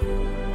Bye.